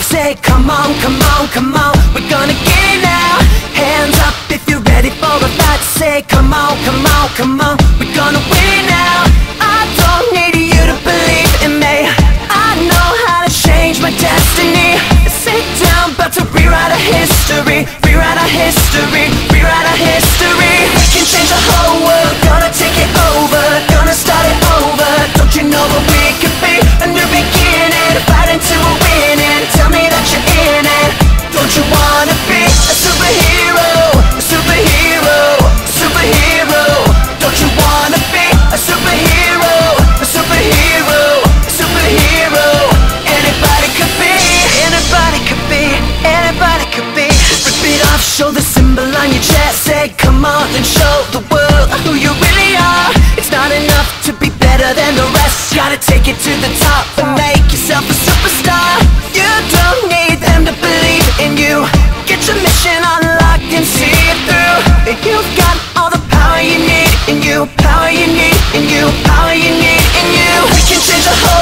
say, come on, come on, come on, we're gonna get it now. Hands up if you're ready for a fight. Say, come on, come on, come on, we're gonna win it now. I don't need you to believe in me. I know how to change my destiny. Sit down, about to rewrite our history, rewrite our history, on your chest. Say, come on and show the world who you really are. It's not enough to be better than the rest. Gotta take it to the top and make yourself a superstar. You don't need them to believe in you. Get your mission unlocked and see it through. You've got all the power you need in you, power you need in you, power you need in you. We can change the whole